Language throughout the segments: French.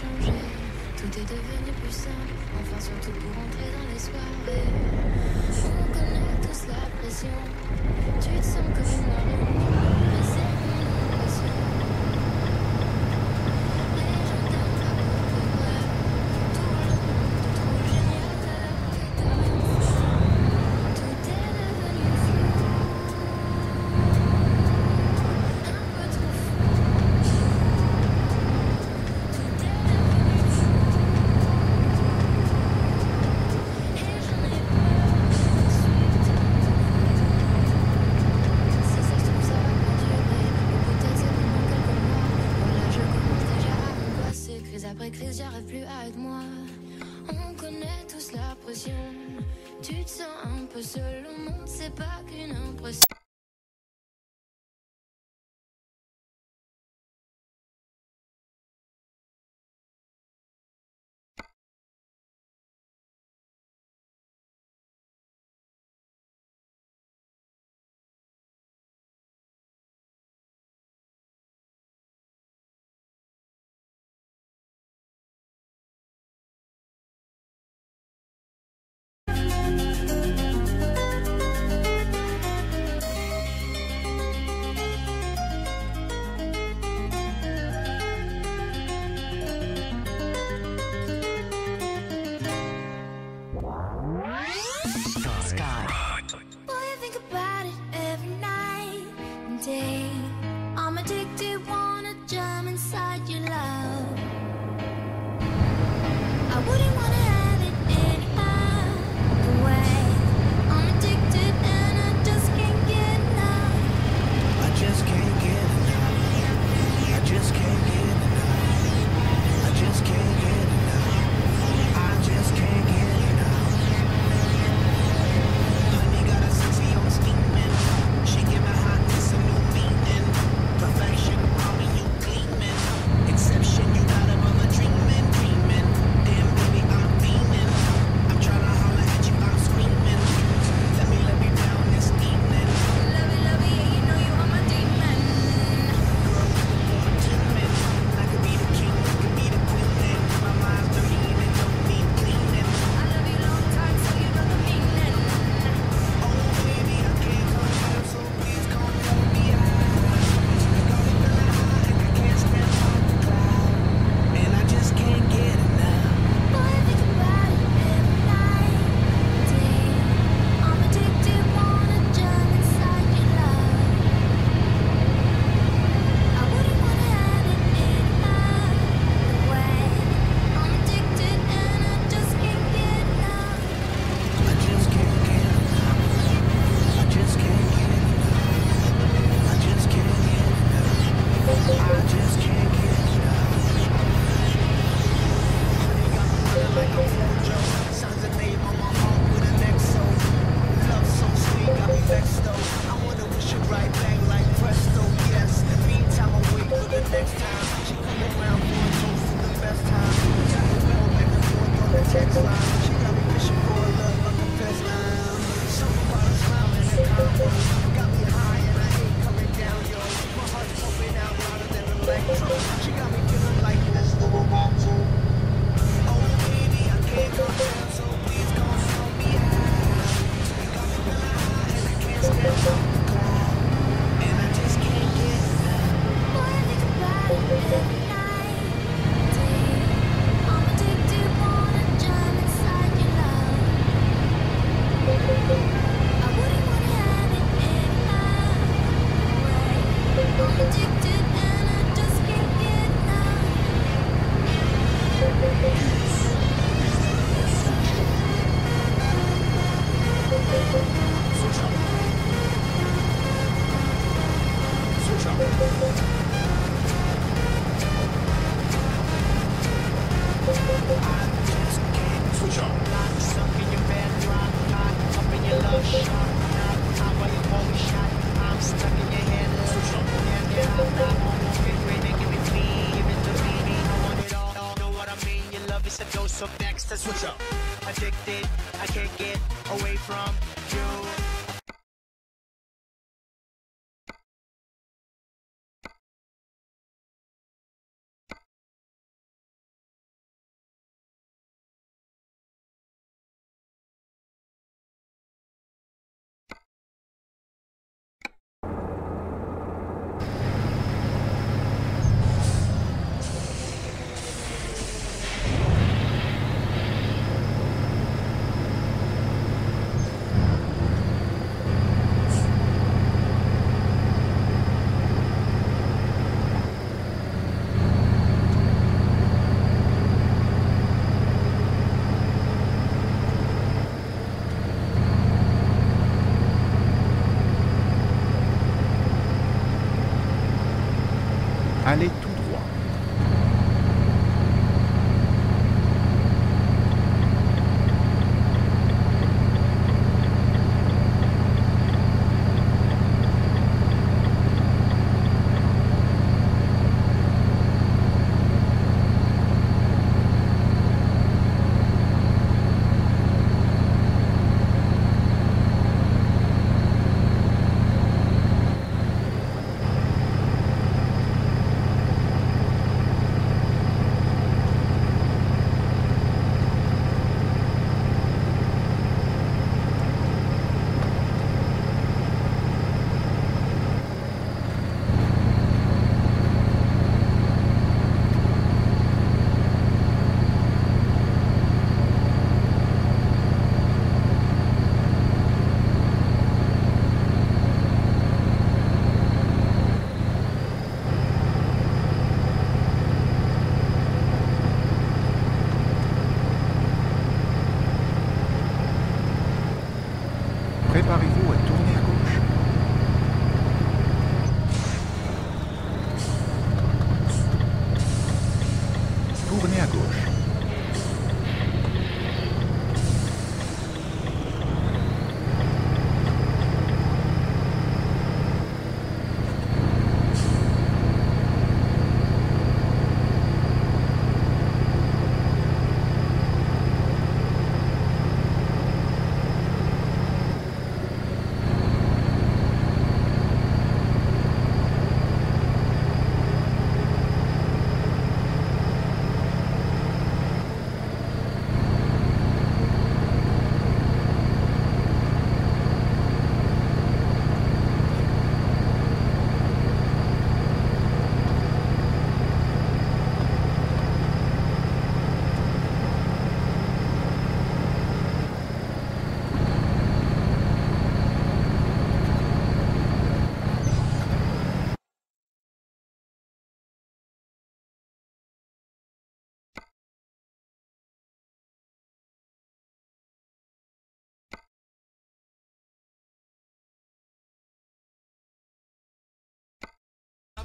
tout est devenu plus simple, enfin surtout pour entrer dans les soirées. On connaît tous la pression, tu te sens comme une marionnette. j'arrive plus à être moi. On connaît tous la pression. Tu te sens un peu seul, le monde, c'est pas qu'une impression.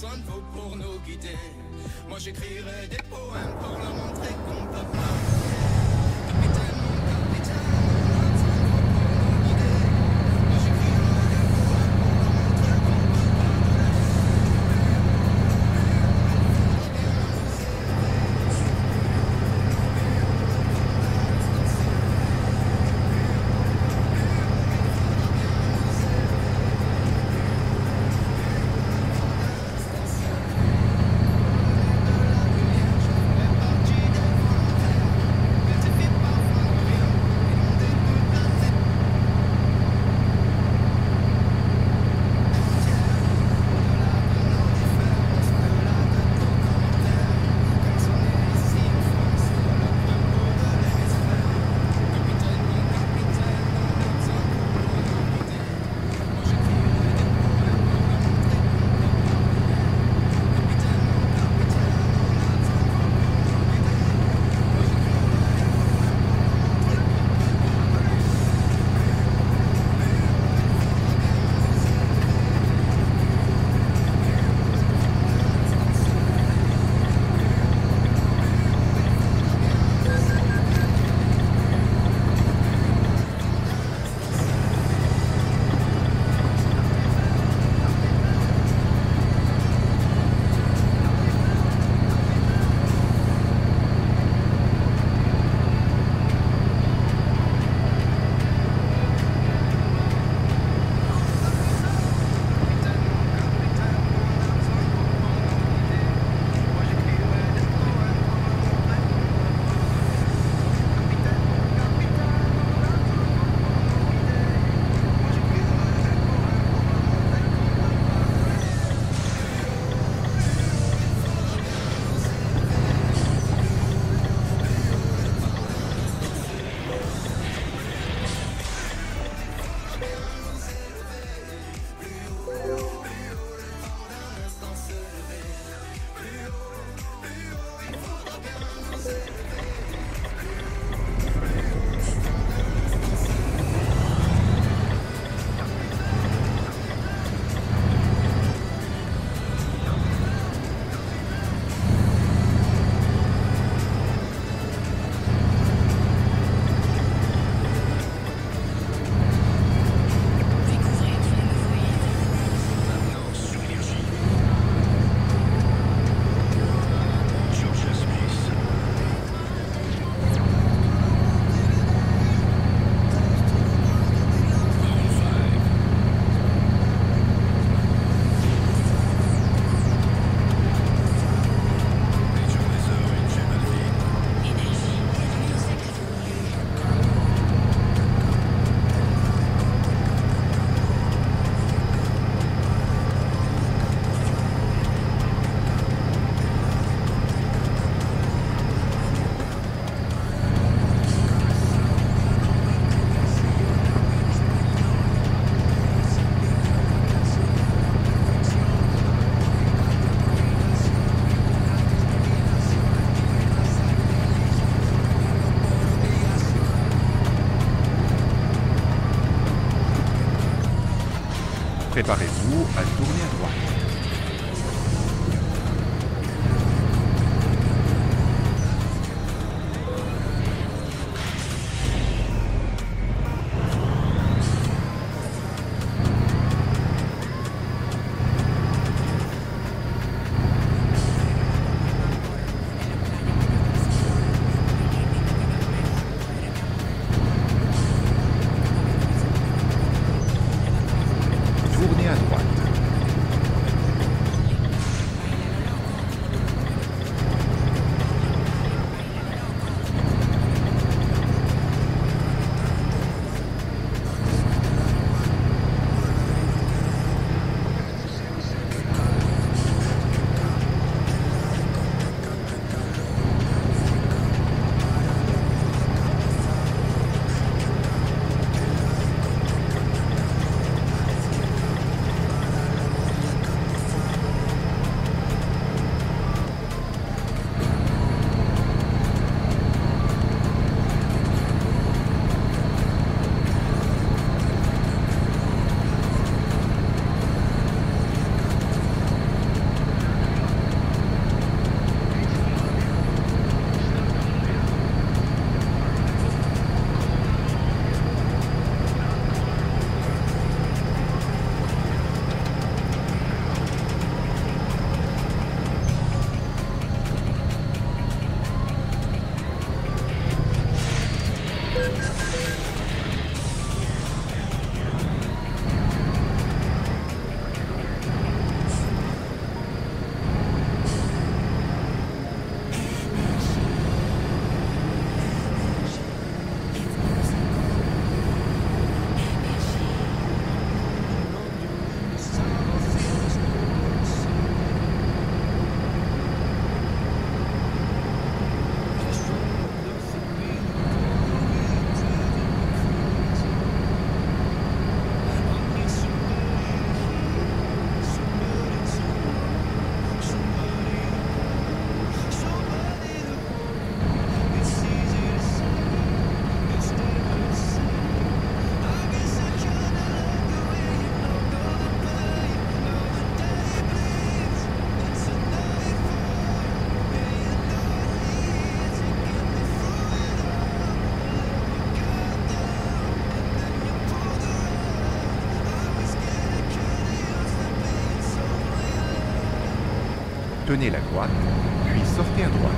personne vaut pour nous guider. Moi j'écrirai des poèmes pour leur montrer qu'on peut pas. Tenez la droite, puis sortez à droite.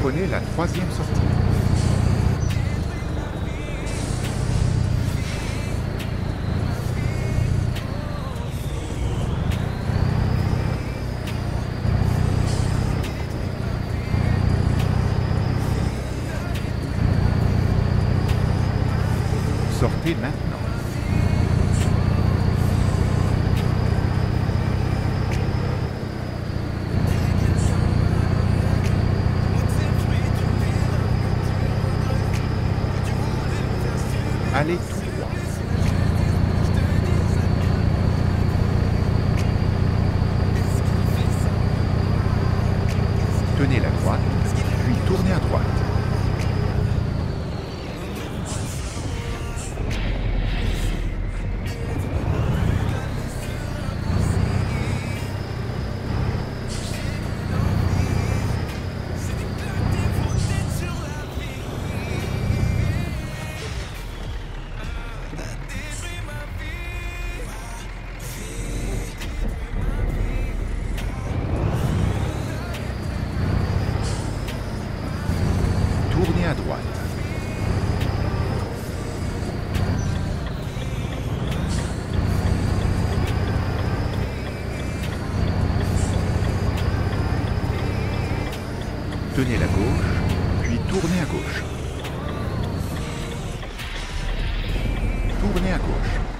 Prenez la troisième sortie. La droite, puis tournez à droite. Tenez la gauche, puis tournez à gauche. Tournez à gauche.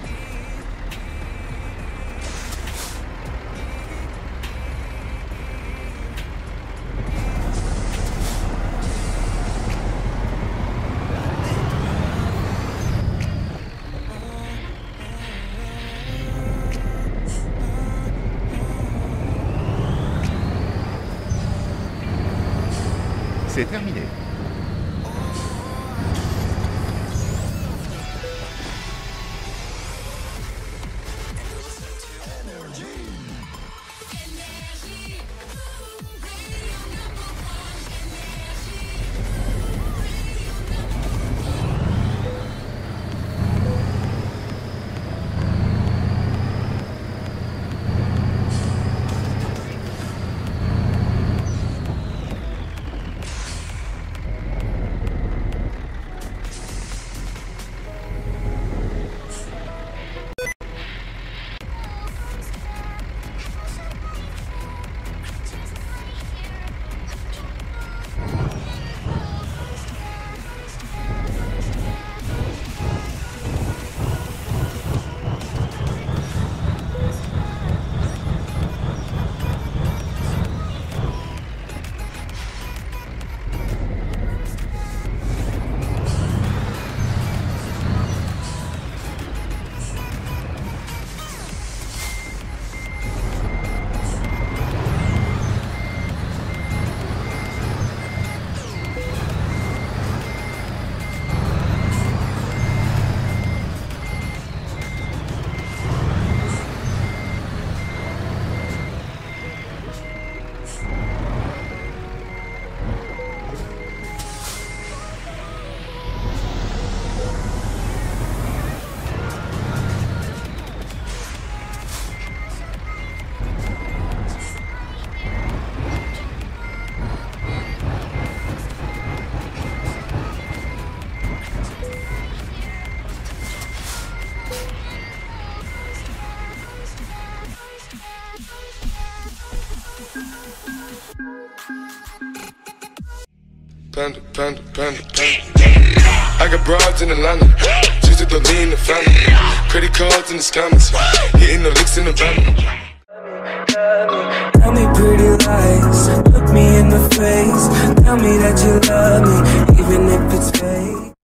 Panda, panda, panda. I got broads in Atlanta. Just to lean the family. Credit cards in the scammers. Hitting the licks in the van. Tell me pretty lies, look me in the face. Tell me that you love me, even if it's fake.